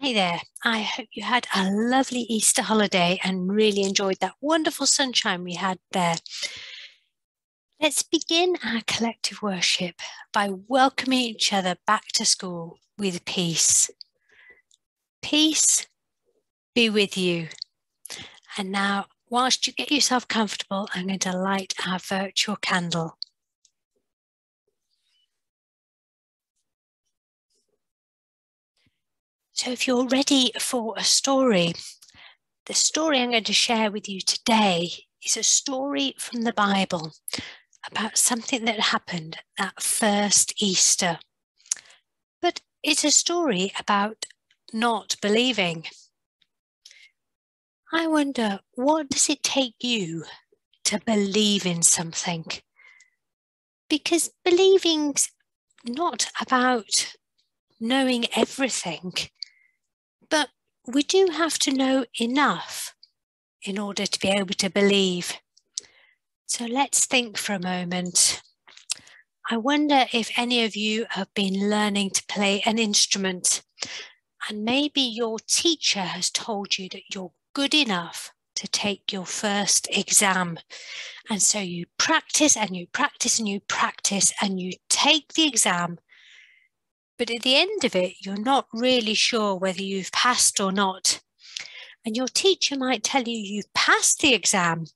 Hi there. I hope you had a lovely Easter holiday and really enjoyed that wonderful sunshine we had there. Let's begin our collective worship by welcoming each other back to school with peace. Peace be with you. And now, whilst you get yourself comfortable, I'm going to light our virtual candle. So, if you're ready for a story, the story I'm going to share with you today is a story from the Bible about something that happened that first Easter. But it's a story about not believing. I wonder, what does it take you to believe in something? Because believing's not about knowing everything. But we do have to know enough in order to be able to believe. So let's think for a moment. I wonder if any of you have been learning to play an instrument and maybe your teacher has told you that you're good enough to take your first exam. And so you practice and you practice and you practice and you take the exam but at the end of it, you're not really sure whether you've passed or not. And your teacher might tell you you've passed the exam,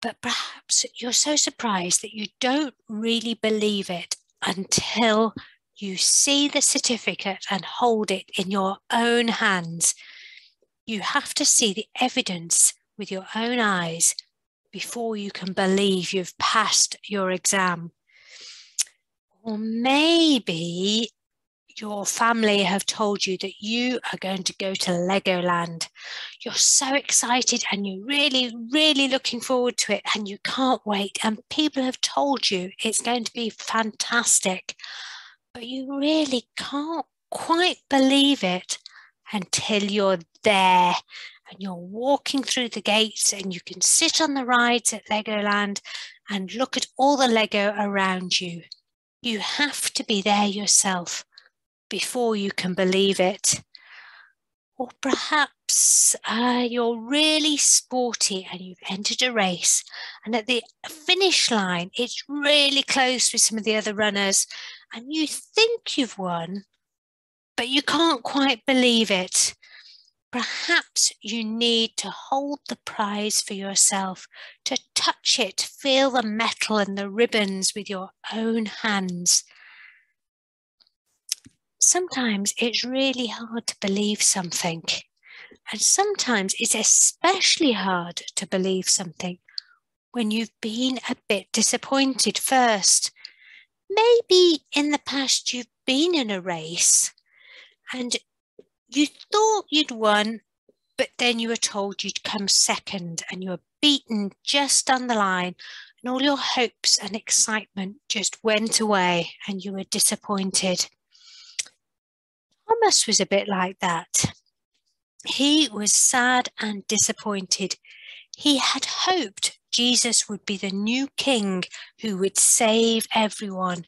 but perhaps you're so surprised that you don't really believe it until you see the certificate and hold it in your own hands. You have to see the evidence with your own eyes before you can believe you've passed your exam. Or maybe your family have told you that you are going to go to Legoland. You're so excited and you're really, really looking forward to it and you can't wait. And people have told you it's going to be fantastic, but you really can't quite believe it until you're there and you're walking through the gates and you can sit on the rides at Legoland and look at all the Lego around you. You have to be there yourself before you can believe it. Or perhaps uh, you're really sporty and you've entered a race, and at the finish line, it's really close with some of the other runners, and you think you've won, but you can't quite believe it. Perhaps you need to hold the prize for yourself, to touch it, feel the metal and the ribbons with your own hands sometimes it's really hard to believe something. And sometimes it's especially hard to believe something when you've been a bit disappointed first. Maybe in the past you've been in a race and you thought you'd won, but then you were told you'd come second and you were beaten just on the line, and all your hopes and excitement just went away and you were disappointed. Thomas was a bit like that. He was sad and disappointed. He had hoped Jesus would be the new king who would save everyone.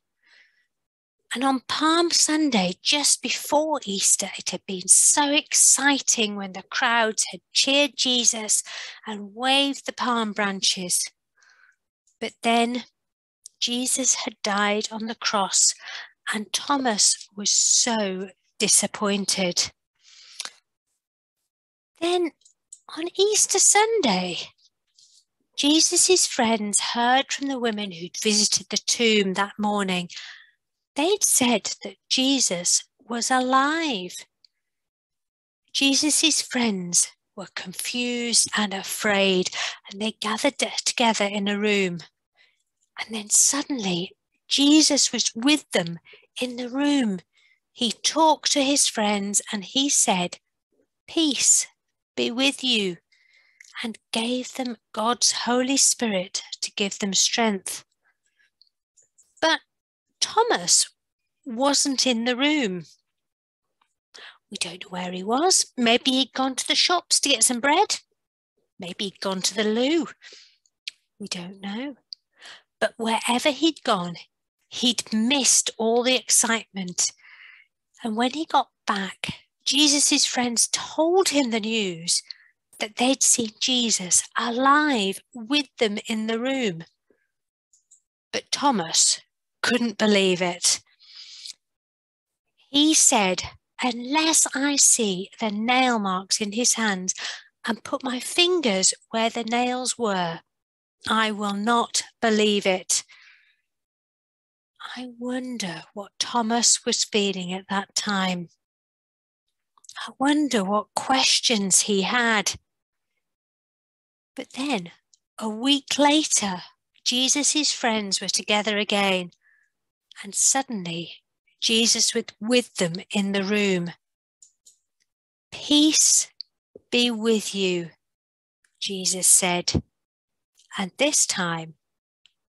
And on Palm Sunday, just before Easter, it had been so exciting when the crowds had cheered Jesus and waved the palm branches. But then Jesus had died on the cross, and Thomas was so disappointed. Then on Easter Sunday, Jesus' friends heard from the women who'd visited the tomb that morning. They'd said that Jesus was alive. Jesus' friends were confused and afraid, and they gathered together in a room. And then suddenly, Jesus was with them in the room. He talked to his friends and he said, Peace be with you, and gave them God's Holy Spirit to give them strength. But Thomas wasn't in the room. We don't know where he was. Maybe he'd gone to the shops to get some bread. Maybe he'd gone to the loo. We don't know. But wherever he'd gone, he'd missed all the excitement and when he got back Jesus' friends told him the news that they'd seen Jesus alive with them in the room. But Thomas couldn't believe it. He said, Unless I see the nail marks in his hands and put my fingers where the nails were, I will not believe it. I wonder what Thomas was feeling at that time. I wonder what questions he had. But then, a week later, Jesus' friends were together again, and suddenly Jesus was with them in the room. Peace be with you, Jesus said. And this time,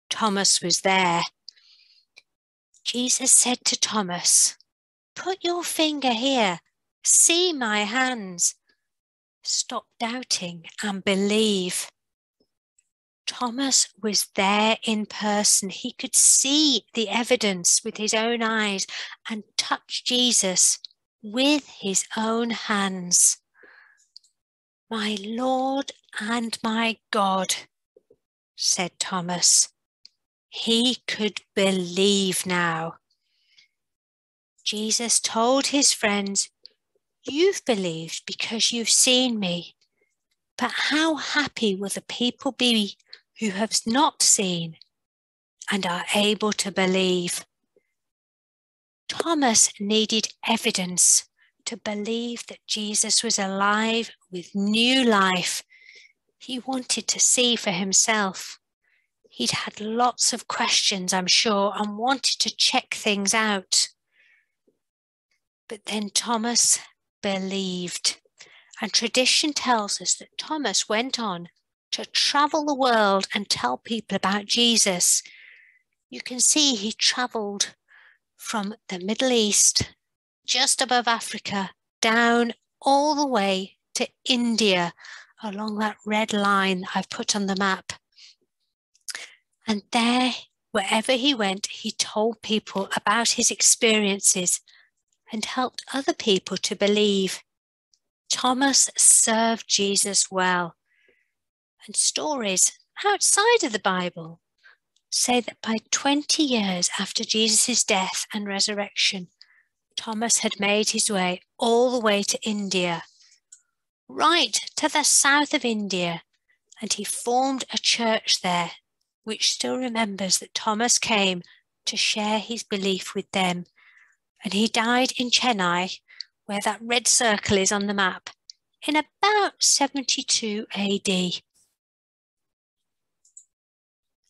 Thomas was there. Jesus said to Thomas, Put your finger here, see my hands. Stop doubting and believe. Thomas was there in person. He could see the evidence with his own eyes and touch Jesus with his own hands. My Lord and my God, said Thomas. He could believe now. Jesus told his friends, You've believed because you've seen me. But how happy will the people be who have not seen and are able to believe. Thomas needed evidence to believe that Jesus was alive with new life. He wanted to see for himself. He'd had lots of questions, I'm sure, and wanted to check things out. But then Thomas believed. And tradition tells us that Thomas went on to travel the world and tell people about Jesus. You can see he traveled from the Middle East, just above Africa, down all the way to India along that red line I've put on the map. And there, wherever he went, he told people about his experiences and helped other people to believe. Thomas served Jesus well and stories outside of the Bible say that by 20 years after Jesus' death and resurrection, Thomas had made his way all the way to India, right to the south of India, and he formed a church there, which still remembers that Thomas came to share his belief with them. And he died in Chennai, where that red circle is on the map, in about 72 AD.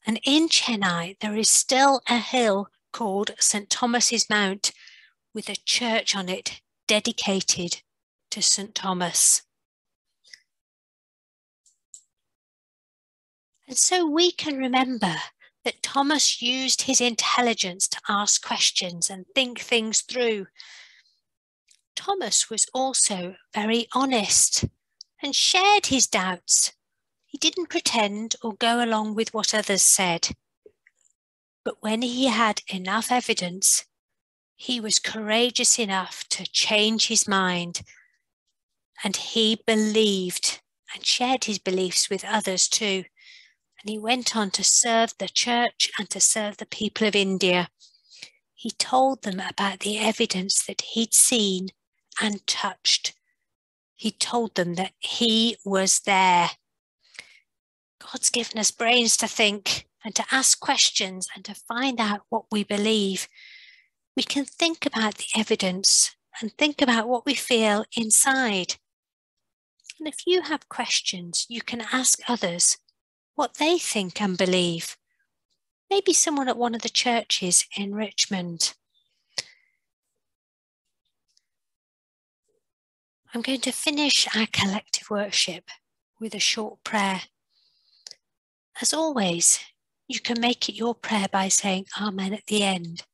And in Chennai, there is still a hill called St. Thomas's Mount with a church on it dedicated to St. Thomas. And so we can remember that Thomas used his intelligence to ask questions and think things through. Thomas was also very honest and shared his doubts he didn't pretend or go along with what others said. But when he had enough evidence, he was courageous enough to change his mind. And he believed and shared his beliefs with others too. And he went on to serve the church and to serve the people of India. He told them about the evidence that he'd seen and touched. He told them that he was there God's given us brains to think and to ask questions and to find out what we believe. We can think about the evidence and think about what we feel inside. And if you have questions, you can ask others what they think and believe. Maybe someone at one of the churches in Richmond. I'm going to finish our collective worship with a short prayer. As always, you can make it your prayer by saying Amen at the end.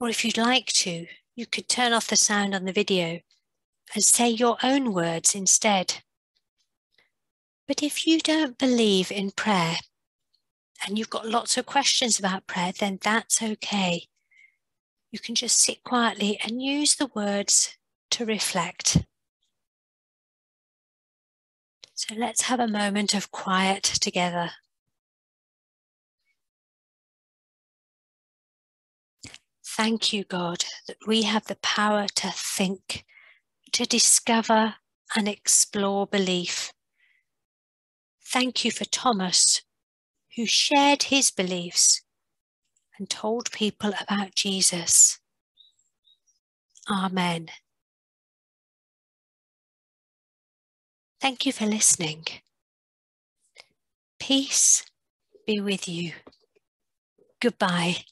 Or if you'd like to, you could turn off the sound on the video and say your own words instead. But if you don't believe in prayer and you've got lots of questions about prayer, then that's okay. You can just sit quietly and use the words to reflect. So let's have a moment of quiet together. Thank you, God, that we have the power to think, to discover and explore belief. Thank you for Thomas, who shared his beliefs and told people about Jesus. Amen. Thank you for listening. Peace be with you. Goodbye.